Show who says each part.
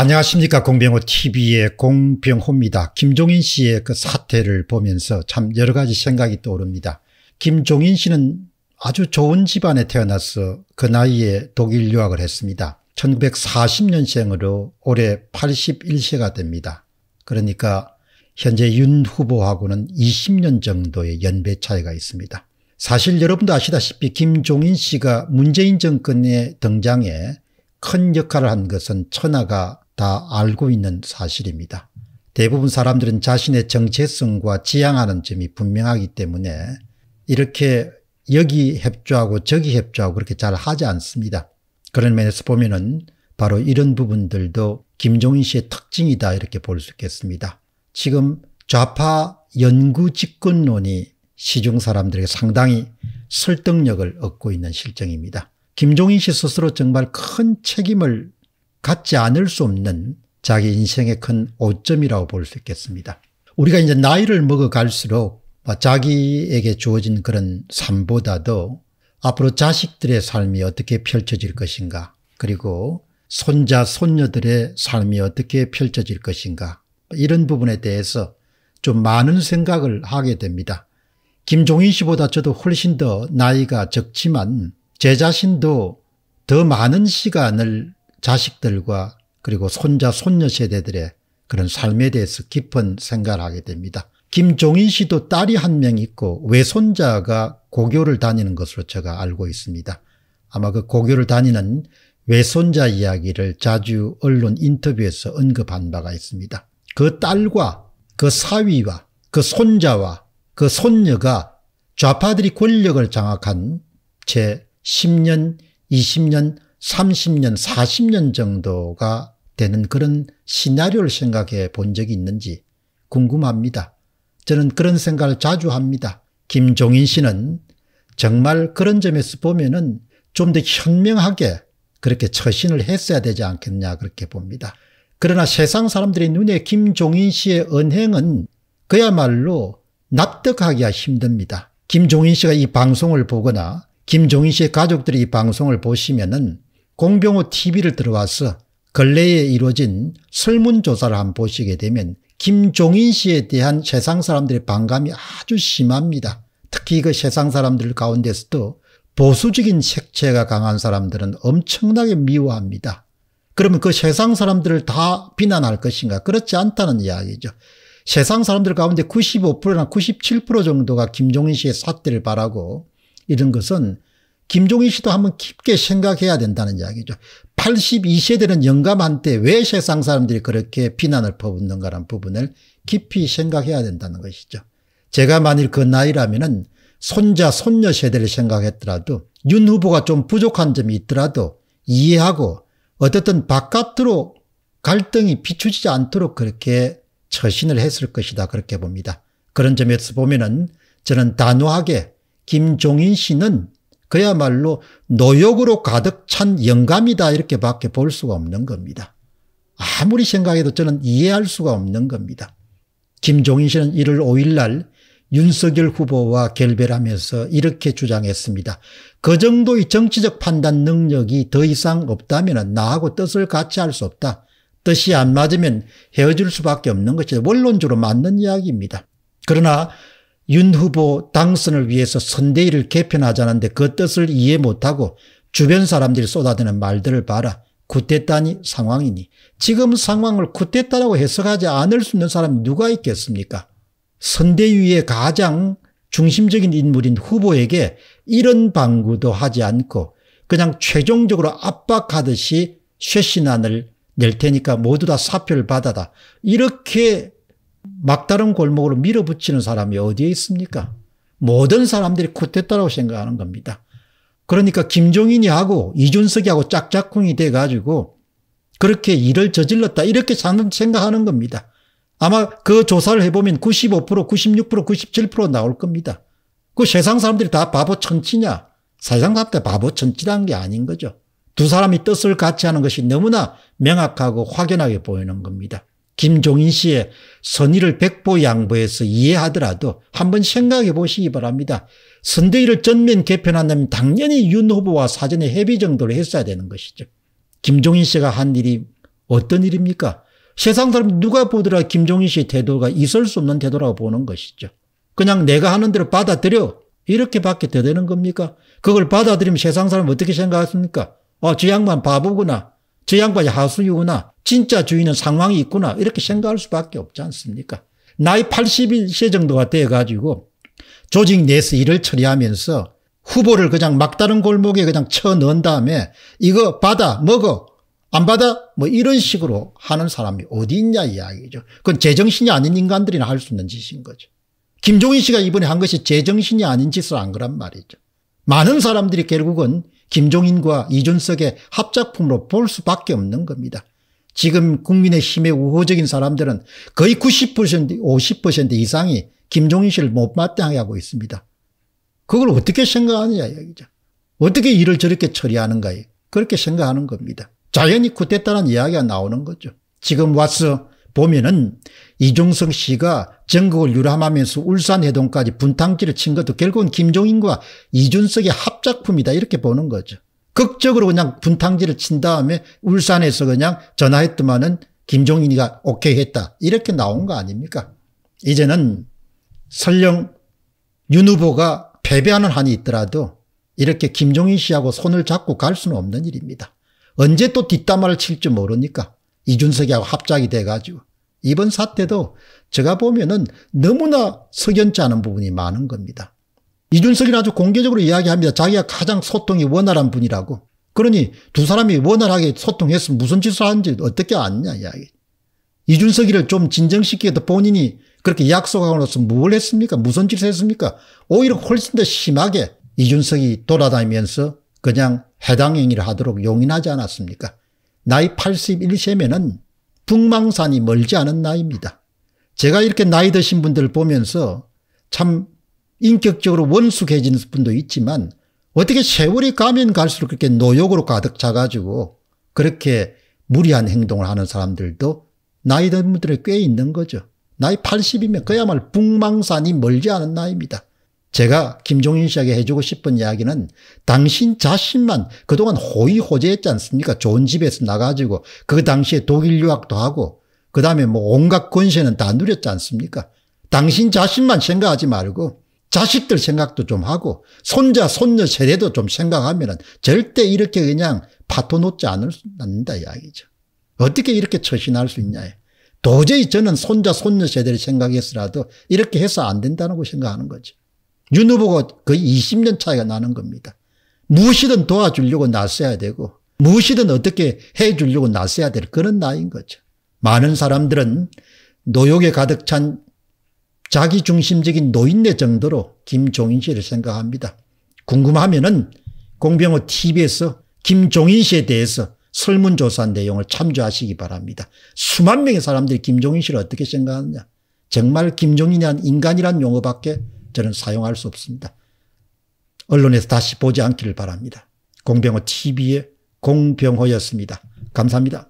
Speaker 1: 안녕하십니까 공병호 tv의 공병호입니다. 김종인 씨의 그 사태를 보면서 참 여러 가지 생각이 떠오릅니다. 김종인 씨는 아주 좋은 집안에 태어나서 그 나이에 독일 유학을 했습니다. 1940년생으로 올해 81세가 됩니다. 그러니까 현재 윤 후보하고는 20년 정도의 연배 차이가 있습니다. 사실 여러분도 아시다시피 김종인 씨가 문재인 정권의 등장에 큰 역할을 한 것은 천하가 다 알고 있는 사실입니다. 대부분 사람들은 자신의 정체성과 지향하는 점이 분명하기 때문에 이렇게 여기 협조하고 저기 협조하고 그렇게 잘 하지 않습니다. 그런 면에서 보면은 바로 이런 부분들도 김종인 씨의 특징이다 이렇게 볼 수 있겠습니다. 지금 좌파 연구 집권론이 시중 사람들에게 상당히 설득력을 얻고 있는 실정입니다. 김종인 씨 스스로 정말 큰 책임을 갖지 않을 수 없는 자기 인생의 큰 오점이라고 볼 수 있겠습니다. 우리가 이제 나이를 먹어갈수록 뭐 자기에게 주어진 그런 삶보다도 앞으로 자식들의 삶이 어떻게 펼쳐질 것인가 그리고 손자 손녀들의 삶이 어떻게 펼쳐질 것인가 이런 부분에 대해서 좀 많은 생각을 하게 됩니다. 김종인 씨보다 저도 훨씬 더 나이가 적지만 제 자신도 더 많은 시간을 자식들과 그리고 손자 손녀 세대들의 그런 삶에 대해서 깊은 생각을 하게 됩니다. 김종인 씨도 딸이 한 명 있고 외손자가 고교를 다니는 것으로 제가 알고 있습니다. 아마 그 고교를 다니는 외손자 이야기를 자주 언론 인터뷰에서 언급한 바가 있습니다. 그 딸과 그 사위와 그 손자와 그 손녀가 좌파들이 권력을 장악한 채 10년, 20년, 30년 40년 정도가 되는 그런 시나리오를 생각해 본 적이 있는지 궁금합니다. 저는 그런 생각을 자주 합니다. 김종인 씨는 정말 그런 점에서 보면은 좀 더 현명하게 그렇게 처신을 했어야 되지 않겠냐 그렇게 봅니다. 그러나 세상 사람들의 눈에 김종인 씨의 언행은 그야말로 납득하기가 힘듭니다. 김종인 씨가 이 방송을 보거나 김종인 씨의 가족들이 이 방송을 보시면은 공병호 TV를 들어와서 근래에 이루어진 설문조사를 한번 보시게 되면 김종인 씨에 대한 세상 사람들의 반감이 아주 심합니다. 특히 그 세상 사람들 가운데서도 보수적인 색채가 강한 사람들은 엄청나게 미워합니다. 그러면 그 세상 사람들을 다 비난할 것인가? 그렇지 않다는 이야기죠. 세상 사람들 가운데 95%나 97% 정도가 김종인 씨의 사태를 바라고 이런 것은 김종인 씨도 한번 깊게 생각해야 된다는 이야기죠. 82세대는 영감한테 왜 세상 사람들이 그렇게 비난을 퍼붓는가라는 부분을 깊이 생각해야 된다는 것이죠. 제가 만일 그 나이라면 손자 손녀 세대를 생각했더라도 윤 후보가 좀 부족한 점이 있더라도 이해하고 어떻든 바깥으로 갈등이 비추지지 않도록 그렇게 처신을 했을 것이다 그렇게 봅니다. 그런 점에서 보면은 저는 단호하게 김종인 씨는 그야말로 노역으로 가득 찬 영감이다 이렇게 밖에 볼 수가 없는 겁니다. 아무리 생각해도 저는 이해할 수가 없는 겁니다. 김종인 씨는 1월 5일 날 윤석열 후보와 결별 하면서 이렇게 주장했습니다. 그 정도의 정치적 판단 능력이 더 이상 없다면 나하고 뜻을 같이 할 수 없다. 뜻이 안 맞으면 헤어질 수밖에 없는 것이 원론적으로 맞는 이야기입니다. 그러나 윤 후보 당선을 위해서 선대위를 개편하자는데 그 뜻을 이해 못하고 주변 사람들이 쏟아대는 말들을 봐라. 쿠데타니 상황이니. 지금 상황을 쿠데타라고 해석하지 않을 수 있는 사람이 누가 있겠습니까? 선대위의 가장 중심적인 인물인 후보에게 이런 방구도 하지 않고 그냥 최종적으로 압박하듯이 쇄신안을 낼 테니까 모두 다 사표를 받아다. 이렇게 막다른 골목으로 밀어붙이는 사람이 어디에 있습니까? 모든 사람들이 쿠데타라고 생각하는 겁니다. 그러니까 김종인이 하고 이준석이 하고 짝짝꿍이 돼가지고 그렇게 일을 저질렀다 이렇게 생각하는 겁니다. 아마 그 조사를 해보면 95% 96% 97% 나올 겁니다. 그 세상 사람들이 다 바보 천치냐? 세상 사람들 바보 천치라는 게 아닌 거죠. 두 사람이 뜻을 같이 하는 것이 너무나 명확하고 확연하게 보이는 겁니다. 김종인 씨의 선의를 백보 양보해서 이해하더라도 한번 생각해 보시기 바랍니다. 선대위를 전면 개편한다면 당연히 윤 후보와 사전에 협의 정도를 했어야 되는 것이죠. 김종인 씨가 한 일이 어떤 일입니까? 세상 사람 누가 보더라 김종인 씨의 태도가 있을 수 없는 태도라고 보는 것이죠. 그냥 내가 하는 대로 받아들여 이렇게밖에 더 되는 겁니까? 그걸 받아들이면 세상 사람 어떻게 생각하십니까? 아, 저 양반 바보구나. 저 양반이 하수유구나. 진짜 주인은 상황이 있구나. 이렇게 생각할 수밖에 없지 않습니까? 나이 80세 정도가 돼가지고 조직 내에서 일을 처리하면서 후보를 그냥 막다른 골목에 그냥 쳐 넣은 다음에 이거 받아 먹어 안 받아 뭐 이런 식으로 하는 사람이 어디 있냐 이야기죠. 그건 제정신이 아닌 인간들이나 할 수 있는 짓인 거죠. 김종인 씨가 이번에 한 것이 제정신이 아닌 짓을 한 거란 말이죠. 많은 사람들이 결국은 김종인과 이준석의 합작품으로 볼 수밖에 없는 겁니다. 지금 국민의힘의 우호적인 사람들은 거의 90% 50% 이상이 김종인 씨를 못마땅하고 있습니다. 그걸 어떻게 생각하느냐 이야기죠. 어떻게 일을 저렇게 처리하는가 그렇게 생각하는 겁니다. 자연히 쿠데타라는 이야기가 나오는 거죠. 지금 와서 보면은 이종석 씨가 전국을 유람하면서 울산 해동까지 분탕질을 친 것도 결국은 김종인과 이준석의 합작품이다 이렇게 보는 거죠. 극적으로 그냥 분탕질을 친 다음에 울산에서 그냥 전화했더만은 김종인이가 오케이 했다 이렇게 나온 거 아닙니까? 이제는 설령 윤 후보가 패배하는 한이 있더라도 이렇게 김종인 씨하고 손을 잡고 갈 수는 없는 일입니다. 언제 또 뒷담화를 칠지 모르니까 이준석이하고 합작이 돼가지고 이번 사태도 제가 보면은 너무나 석연치 않은 부분이 많은 겁니다. 이준석이 아주 공개적으로 이야기합니다. 자기가 가장 소통이 원활한 분이라고. 그러니 두 사람이 원활하게 소통했으면 무슨 짓을 하는지 어떻게 아냐 이야기. 이준석이를 좀 진정시키기도 본인이 그렇게 약속하고나서 뭘 했습니까? 무슨 짓을 했습니까? 오히려 훨씬 더 심하게 이준석이 돌아다니면서 그냥 해당 행위를 하도록 용인하지 않았습니까? 나이 81세면은 북망산이 멀지 않은 나이입니다. 제가 이렇게 나이 드신 분들을 보면서 참 인격적으로 원숙해지는 분도 있지만 어떻게 세월이 가면 갈수록 그렇게 노욕으로 가득 차가지고 그렇게 무리한 행동을 하는 사람들도 나이 든 분들이 꽤 있는 거죠. 나이 80이면 그야말로 북망산이 멀지 않은 나이입니다. 제가 김종인 씨에게 해주고 싶은 이야기는 당신 자신만 그동안 호의호재했지 않습니까? 좋은 집에서 나가지고 그 당시에 독일 유학도 하고 그 다음에 뭐 온갖 권세는 다 누렸지 않습니까? 당신 자신만 생각하지 말고 자식들 생각도 좀 하고 손자 손녀 세대도 좀 생각하면 절대 이렇게 그냥 파토 놓지 않는다 이야기죠. 어떻게 이렇게 처신할 수 있냐. 도저히 저는 손자 손녀 세대를 생각해서라도 이렇게 해서 안 된다고 생각하는 거죠. 윤 후보가 거의 20년 차이가 나는 겁니다. 무엇이든 도와주려고 나서야 되고 무엇이든 어떻게 해주려고 나서야 될 그런 나이인 거죠. 많은 사람들은 노욕에 가득 찬 자기 중심적인 노인네 정도로 김종인 씨를 생각합니다. 궁금하면 은 공병호 TV에서 김종인 씨에 대해서 설문조사 내용을 참조하시기 바랍니다. 수만 명의 사람들이 김종인 씨를 어떻게 생각하느냐. 정말 김종인이 한 인간이란 용어밖에 저는 사용할 수 없습니다. 언론에서 다시 보지 않기를 바랍니다. 공병호 TV의 공병호였습니다. 감사합니다.